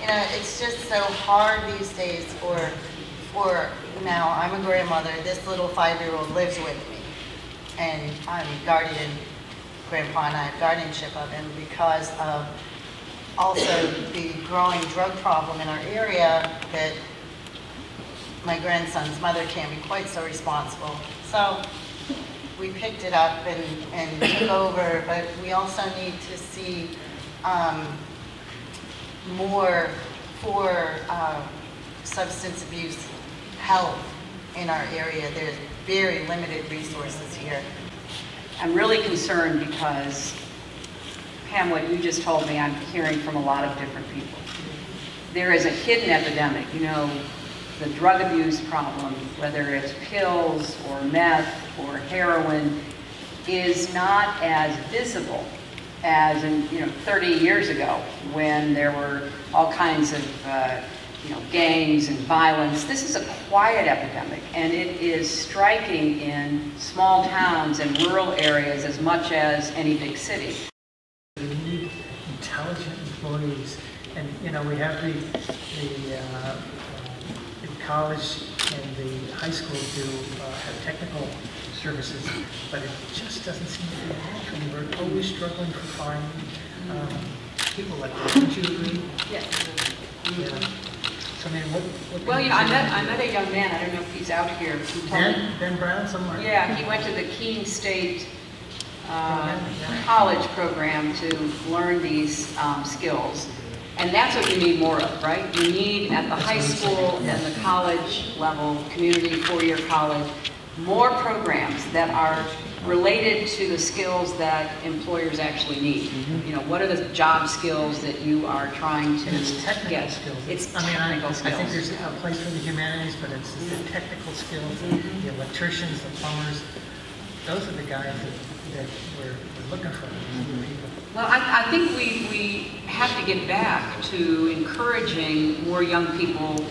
You know, it's just so hard these days for, for, now, I'm a grandmother, this little five-year-old lives with me. And I'm guardian, grandpa and I have guardianship of him because of also the growing drug problem in our area that my grandson's mother can't be quite so responsible. So we picked it up and, and took over, but we also need to see um, more for uh, substance abuse help in our area. There's very limited resources here. I'm really concerned because, Pam, what you just told me, I'm hearing from a lot of different people. There is a hidden epidemic, you know, the drug abuse problem, whether it's pills or meth or heroin, is not as visible as in, you know, 30 years ago when there were all kinds of, uh, you know, gangs and violence. This is a quiet epidemic and it is striking in small towns and rural areas as much as any big city. We need intelligent employees, and, you know, we have the, the, uh, the college the high school do uh, have technical services, but it just doesn't seem to be and we're always struggling for finding um, people like that. Don't you agree? Yes. Yeah. So, I mean, what? what Well, you know, I met, I met a young man, I don't know if he's out here, me Ben, Ben Brown somewhere? Yeah, he went to the Keene State uh, Yeah. College program to learn these um, skills. And that's what you need more of, right? You need at the high school and the college level, community four-year college, more programs that are related to the skills that employers actually need. Mm-hmm. You know, what are the job skills that you are trying to And it's technical get? skills. It's I mean, I, technical I think there's a place for the humanities, but it's the mm-hmm. technical skills, the mm-hmm. electricians, the plumbers. Those are the guys that, that we're, we're looking for, the people. Well, I, I think we, we have to get back to encouraging more young people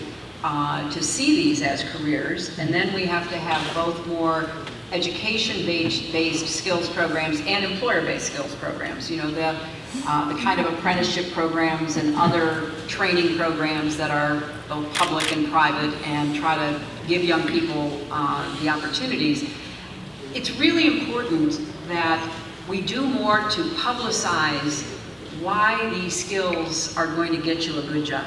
uh, to see these as careers, and then we have to have both more education-based based skills programs and employer-based skills programs. You know, the, uh, the kind of apprenticeship programs and other training programs that are both public and private, and try to give young people uh, the opportunities it's really important that we do more to publicize why these skills are going to get you a good job.